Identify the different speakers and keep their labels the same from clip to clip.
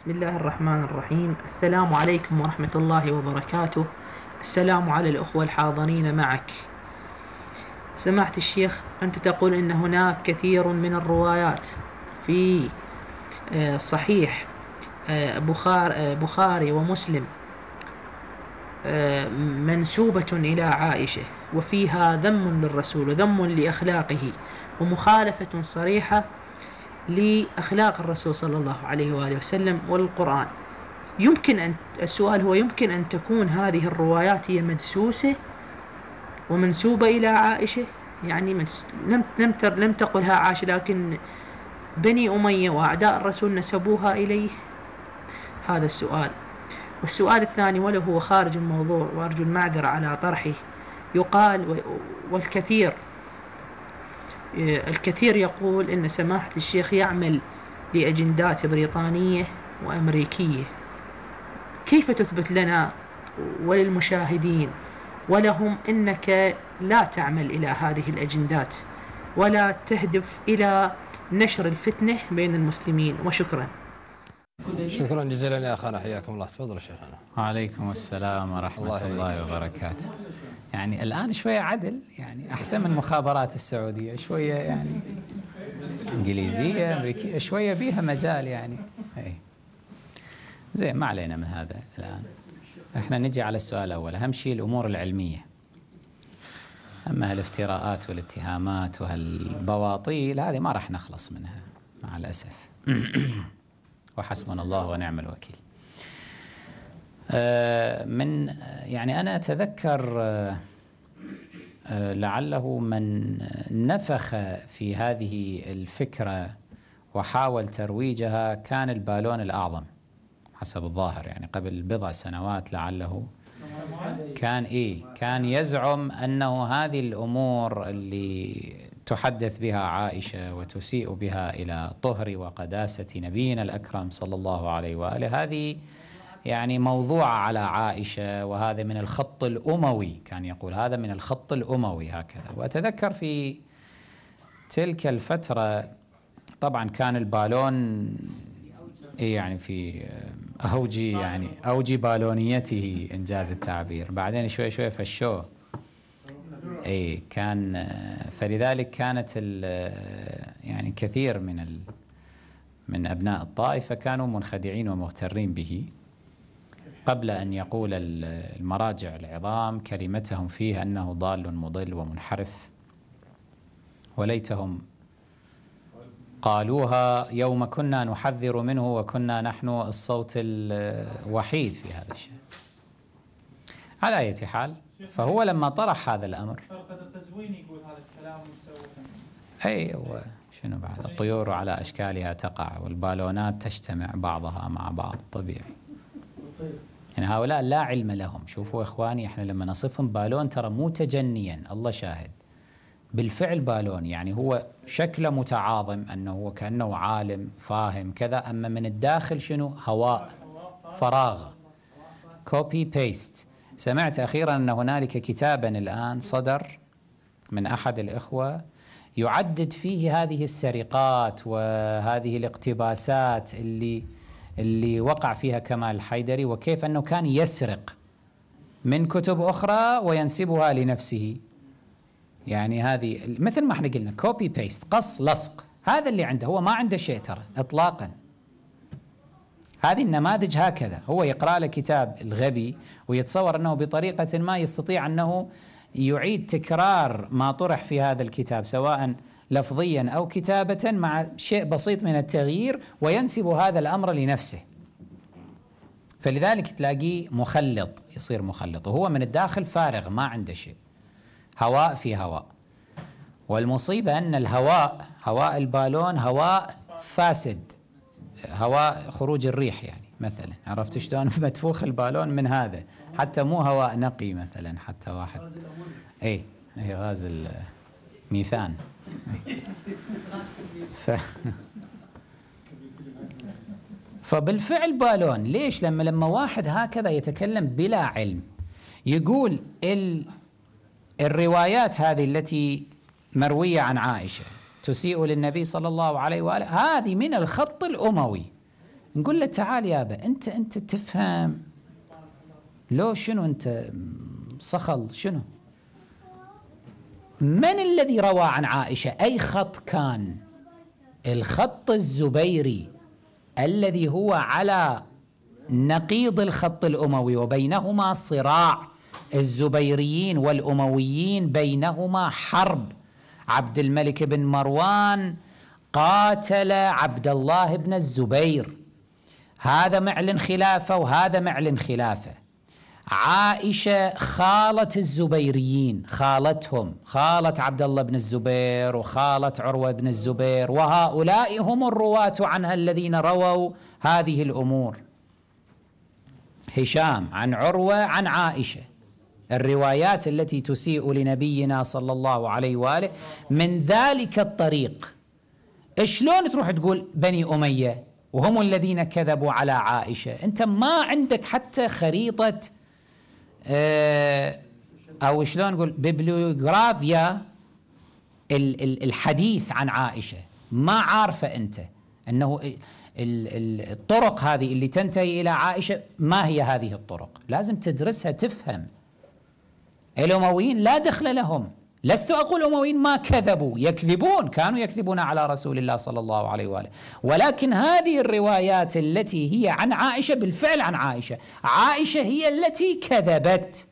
Speaker 1: بسم الله الرحمن الرحيم. السلام عليكم ورحمة الله وبركاته. السلام على الأخوة الحاضرين معك. سمعت الشيخ أنت تقول أن هناك كثير من الروايات في آه، صحيح آه، آه، بخاري ومسلم منسوبة إلى عائشة وفيها ذم للرسول وذم لأخلاقه ومخالفة صريحة لأخلاق الرسول صلى الله عليه وآله وسلم والقرآن. يمكن أن السؤال هو يمكن أن تكون هذه الروايات هي مدسوسة ومنسوبة إلى عائشة؟ يعني لم لم لم تقلها عائشة لكن بني أمية وأعداء الرسول نسبوها إليه؟ هذا السؤال. والسؤال الثاني وله هو خارج الموضوع وأرجو المعذرة على طرحه. يقال والكثير الكثير يقول أن سماحة الشيخ يعمل لأجندات بريطانية وأمريكية. كيف تثبت لنا وللمشاهدين ولهم أنك لا تعمل إلى هذه الأجندات ولا تهدف إلى نشر الفتنة بين المسلمين؟ وشكرا.
Speaker 2: شكرا جزيلا يا أخانا حياكم الله. تفضل شيخنا.
Speaker 3: وعليكم السلام ورحمة الله, الله وبركاته. يعني الآن شوية عدل يعني أحسن من المخابرات السعودية شوية يعني إنجليزية أمريكية شوية بيها مجال يعني. اي زين ما علينا من هذا الآن. إحنا نجي على السؤال الأول. أهم شيء الأمور العلمية. أما الافتراءات والاتهامات وهالبواطيل هذه ما راح نخلص منها مع الأسف. وحسبنا الله ونعم الوكيل. من يعني أنا أتذكر آه، آه، لعله من نفخ في هذه الفكرة وحاول ترويجها كان البالون الأعظم حسب الظاهر يعني قبل بضع سنوات لعله كان إيه كان يزعم أنه هذه الأمور اللي تحدث بها عائشة وتسيء بها إلى طهر وقداسة نبينا الأكرم صلى الله عليه وآله هذه يعني موضوعه على عائشة وهذا من الخط الأموي. كان يقول هذا من الخط الأموي هكذا. وأتذكر في تلك الفترة طبعا كان البالون يعني في اوجي يعني أوجي بالونيته إنجاز التعبير. بعدين شوي شوي فشوه. إي كان فلذلك كانت يعني كثير من من أبناء الطائفة كانوا منخدعين ومغترين به. قبل أن يقول المراجع العظام كلمتهم فيه أنه ضال مضل ومنحرف. وليتهم قالوها يوم كنا نحذر منه وكنا نحن الصوت الوحيد في هذا الشيء على أي حال فهو لما طرح هذا
Speaker 4: التزوين يقول هذا الكلام
Speaker 3: أي شنو بعد؟ الطيور على أشكالها تقع والبالونات تجتمع بعضها مع بعض طبيعي. يعني هؤلاء لا علم لهم. شوفوا إخواني إحنا لما نصفهم بالون ترى مو تجنيا الله شاهد. بالفعل بالون يعني هو شكله متعاظم أنه هو كأنه عالم فاهم كذا. أما من الداخل شنو؟ هواء فراغ. copy paste سمعت أخيرا أن هنالك كتابا الآن صدر من أحد الإخوة يعدد فيه هذه السرقات وهذه الاقتباسات اللي اللي وقع فيها كمال الحيدري وكيف أنه كان يسرق من كتب أخرى وينسبها لنفسه. يعني هذه مثل ما إحنا قلنا copy paste قص لصق. هذا اللي عنده هو ما عنده شيء ترى اطلاقا. هذه النماذج هكذا. هو يقرأ له كتاب الغبي ويتصور أنه بطريقة ما يستطيع أنه يعيد تكرار ما طرح في هذا الكتاب سواء لفظيا أو كتابة مع شيء بسيط من التغيير وينسب هذا الأمر لنفسه. فلذلك تلاقيه مخلط يصير مخلط وهو من الداخل فارغ ما عنده شيء. هواء في هواء. والمصيبة أن الهواء هواء البالون هواء فاسد هواء خروج الريح يعني مثلا. عرفت شلون؟ مدفوخ البالون من هذا. حتى مو هواء نقي مثلا حتى واحد. اي اي غاز الميثان ف فبالفعل بالون. ليش؟ لما لما واحد هكذا يتكلم بلا علم. يقول ال الروايات هذه التي مروية عن عائشة تسيء للنبي صلى الله عليه وآله هذه من الخط الأموي. نقول له تعال يابا أنت أنت تفهم. لو شنو أنت؟ صخل شنو؟ من الذي روى عن عائشة؟ أي خط كان؟ الخط الزبيري الذي هو على نقيض الخط الأموي وبينهما صراع الزبيريين والأمويين بينهما حرب. عبد الملك بن مروان قاتل عبد الله بن الزبير. هذا معلن خلافة وهذا معلن خلافة. عائشة خالت الزبيريين خالتهم خالت عبد الله بن الزبير وخالت عروة بن الزبير وهؤلاء هم الرواة عنها الذين رووا هذه الأمور. هشام عن عروة عن عائشة. الروايات التي تسيء لنبينا صلى الله عليه وآله من ذلك الطريق. شلون تروح تقول بني أمية وهم الذين كذبوا على عائشة؟ أنت ما عندك حتى خريطة آه، أو شلون نقول بيبليوغرافيا الحديث عن عائشة. ما عارفة أنت أنه الطرق هذه اللي تنتهي إلى عائشة ما هي هذه الطرق. لازم تدرسها تفهم. الأمويين لا دخل لهم. لست أقول الأمويين ما كذبوا يكذبون كانوا يكذبون على رسول الله صلى الله عليه وآله. ولكن هذه الروايات التي هي عن عائشة بالفعل عن عائشة. عائشة هي التي كذبت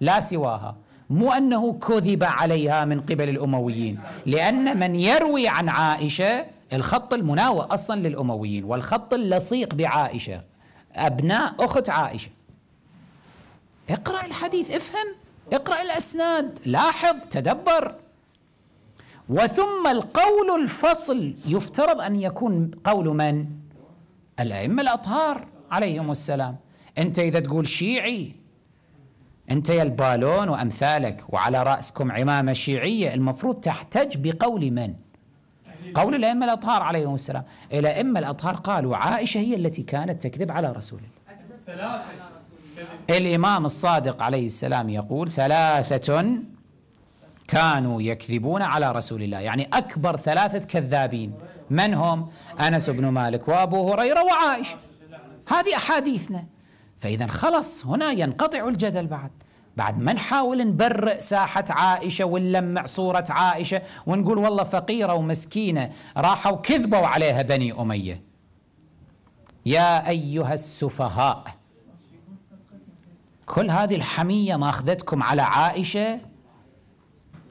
Speaker 3: لا سواها. مو أنه كذب عليها من قبل الأمويين. لأن من يروي عن عائشة الخط المناوئ أصلا للأمويين والخط اللصيق بعائشة أبناء أخت عائشة. اقرأ الحديث افهم. اقرأ الأسناد لاحظ تدبر. وثم القول الفصل يفترض أن يكون قول من؟ الأئمة الأطهار عليهم السلام. أنت إذا تقول شيعي أنت يا البالون وأمثالك وعلى رأسكم عمامة شيعية المفروض تحتج بقول من؟ قول الأئمة الأطهار عليهم السلام. الأئمة الأطهار قالوا عائشة هي التي كانت تكذب على رسول الله. ثلاثة. الإمام الصادق عليه السلام يقول ثلاثة كانوا يكذبون على رسول الله. يعني أكبر ثلاثة كذابين. من هم؟ أنس بن مالك وأبو هريرة وعائشة هذه أحاديثنا. فإذا خلص هنا ينقطع الجدل بعد. بعد ما نحاول نبرئ ساحة عائشة ونلمع صورة عائشة ونقول والله فقيرة ومسكينة راحوا كذبوا عليها بني أمية. يا أيها السفهاء. كل هذه الحمية ما أخذتكم على عائشة؟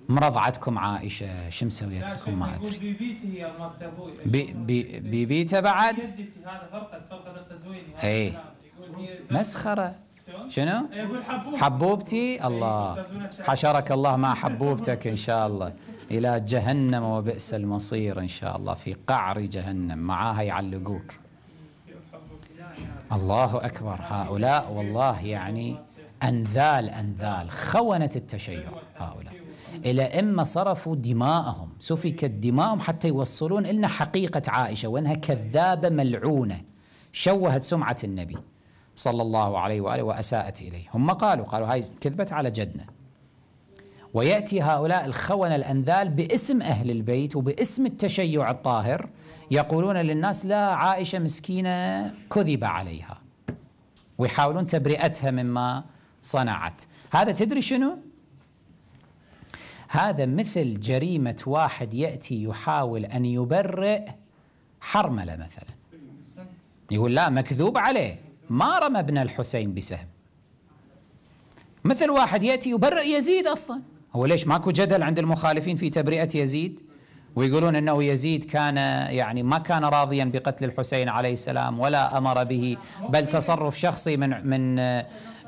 Speaker 3: مرضعتكم عائشة شو مسويت لكم ما أدري. بيبيته بعد؟ اي مسخرة. شنو؟ حبوبتي؟ الله. حشرك الله مع حبوبتك إن شاء الله. إلى جهنم وبئس المصير إن شاء الله. في قعر جهنم. معاها يعلقوك. الله أكبر. هؤلاء والله يعني أنذال أنذال خونة التشيع هؤلاء. إلى إما صرفوا دماءهم سفكت دماءهم حتى يوصلون لنا حقيقة عائشة وأنها كذابة ملعونة شوهت سمعة النبي صلى الله عليه وآله وأساءت إليه. هم قالوا قالوا هاي كذبت على جدنا. ويأتي هؤلاء الخونة الأنذال باسم أهل البيت وباسم التشيع الطاهر يقولون للناس لا عائشة مسكينة كذب عليها. ويحاولون تبرئتها مما صنعت. هذا تدري شنو؟ هذا مثل جريمة واحد يأتي يحاول أن يبرئ حرملة مثلا. يقول لا مكذوب عليه. ما رمى ابن الحسين بسهم. مثل واحد يأتي يبرئ يزيد أصلا. هو ليش ماكو جدل عند المخالفين في تبرئة يزيد؟ ويقولون إنه يزيد كان يعني ما كان راضيا بقتل الحسين عليه السلام ولا أمر به. بل تصرف شخصي من من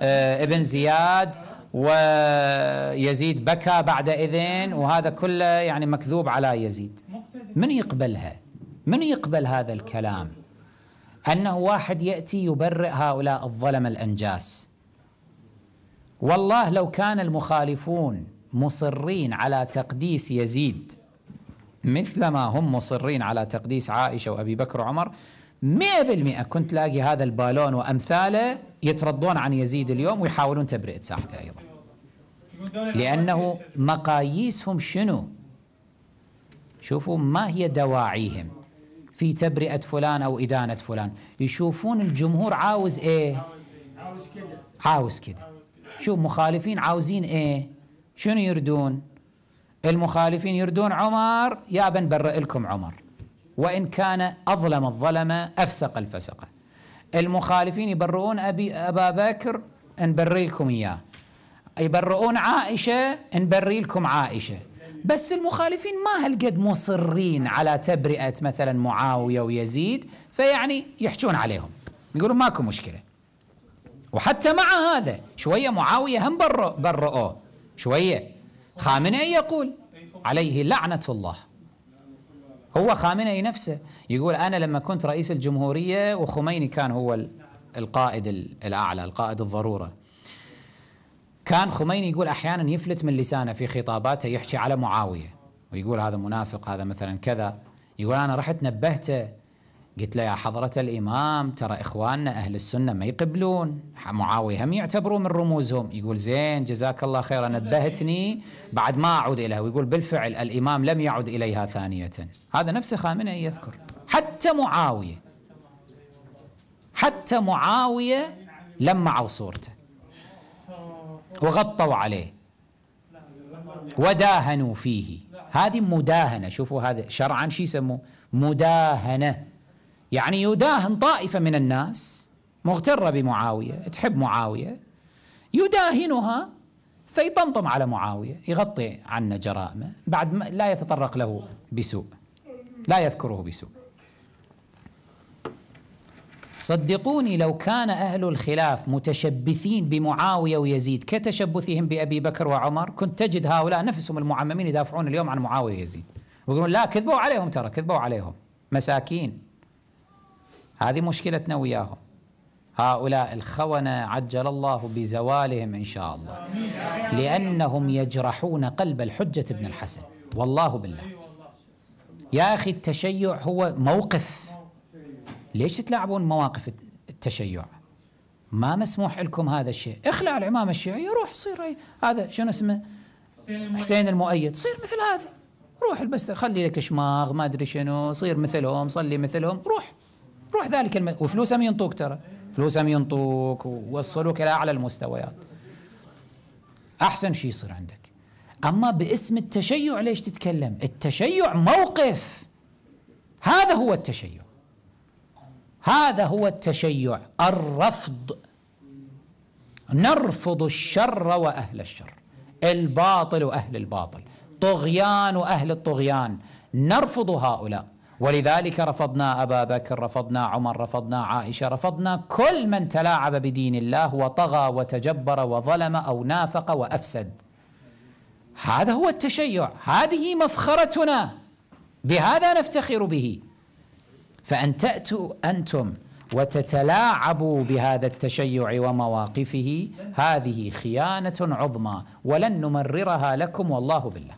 Speaker 3: ابن زياد ويزيد بكى بعد إذن وهذا كله يعني مكذوب على يزيد. من يقبلها؟ من يقبل هذا الكلام؟ أنه واحد يأتي يبرئ هؤلاء الظلم الأنجاس. والله لو كان المخالفون مصرين على تقديس يزيد مثلما هم مصرين على تقديس عائشة وأبي بكر وعمر مئة بالمئة كنت تلاقي هذا البالون وأمثاله يترضون عن يزيد اليوم ويحاولون تبرئة ساحته أيضا. لأنه مقاييسهم شنو؟ شوفوا ما هي دواعيهم في تبرئة فلان أو إدانة فلان. يشوفون الجمهور عاوز إيه؟ عاوز كده. شوف مخالفين عاوزين إيه؟ شنو يردون؟ المخالفين يردون عمر يا بنبرئ لكم عمر. وإن كان أظلم الظلمة أفسق الفسقة المخالفين يبرؤون أبي أبا بكر نبري لكم إياه. يبرؤون عائشة نبري لكم عائشة. بس المخالفين ما هالقد مصرين على تبرئة مثلا معاوية ويزيد فيعني يحجون عليهم. يقولون ماكو مشكلة. وحتى مع هذا شوية معاوية هم برؤوه. شوية. خامنئي يقول عليه لعنة الله. هو خامنئي نفسه. يقول أنا لما كنت رئيس الجمهورية وخميني كان هو القائد الأعلى القائد الضرورة. كان خميني يقول أحيانا يفلت من لسانه في خطاباته يحكي على معاوية ويقول هذا منافق هذا مثلا كذا. يقول أنا رحت نبهته قلت له يا حضرة الإمام ترى إخواننا أهل السنة ما يقبلون. معاوية هم يعتبرون من رموزهم. يقول زين جزاك الله خيرا نبهتني. بعد ما أعود إليها ويقول بالفعل الإمام لم يعد إليها ثانية. هذا نفسه خامنئي يذكر. حتى معاوية. حتى معاوية لمعوا صورته. وغطوا عليه. وداهنوا فيه. هذه مداهنة. شوفوا هذا شرعا شو يسموه؟ مداهنة. يعني يداهن طائفة من الناس مغترة بمعاوية تحب معاوية يداهنها فيطمطم على معاوية يغطي عنا جرائمه بعد لا يتطرق له بسوء لا يذكره بسوء. صدقوني لو كان أهل الخلاف متشبثين بمعاوية ويزيد كتشبثهم بأبي بكر وعمر كنت تجد هؤلاء نفسهم المعممين يدافعون اليوم عن معاوية ويزيد. ويقولون لا كذبوا عليهم ترى كذبوا عليهم. مساكين. هذه مشكلتنا وياهم. هؤلاء الخونة عجل الله بزوالهم إن شاء الله. لأنهم يجرحون قلب الحجة بن الحسن. والله بالله. يا أخي التشيع هو موقف. ليش تتلاعبون مواقف التشيع؟ ما مسموح لكم هذا الشيء. اخلع العمامة الشيعية روح صير أي هذا شنو اسمه؟ حسين المؤيد. صير مثل هذا. روح البس خلي لك شماغ ما أدري شنو صير مثلهم صلي مثلهم روح. روح ذلك الم... وفلوسهم ينطوك ترى. فلوسهم ينطوك ووصلوك إلى أعلى المستويات. أحسن شيء يصير عندك. أما باسم التشيع ليش تتكلم؟ التشيع موقف. هذا هو التشيع. هذا هو التشيع الرفض. نرفض الشر وأهل الشر الباطل وأهل الباطل طغيان وأهل الطغيان. نرفض هؤلاء. ولذلك رفضنا أبا بكر رفضنا عمر رفضنا عائشة رفضنا كل من تلاعب بدين الله وطغى وتجبر وظلم أو نافق وأفسد. هذا هو التشيع. هذه مفخرتنا. بهذا نفتخر به. فأن تأتوا أنتم وتتلاعبوا بهذا التشيع ومواقفه هذه خيانة عظمى ولن نمررها لكم والله بالله.